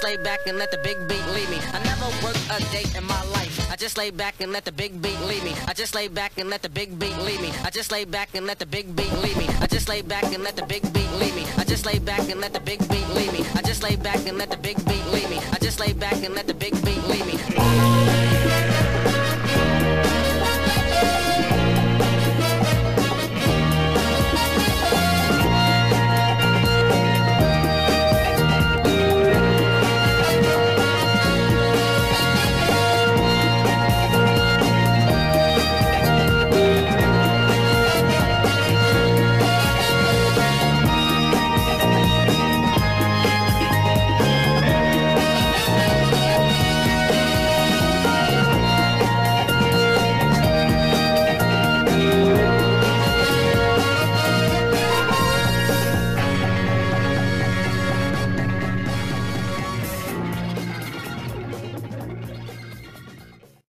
just lay back and let the big beat lead me. I never worked a day in my life. I just lay back and let the big beat lead me. I just lay back and let the big beat lead me. I just lay back and let the big beat lead me. I just lay back and let the big beat lead me. I just lay back and let the big beat lead me. I just lay back and let the big beat lead me. I just lay back and let the big beat lead me.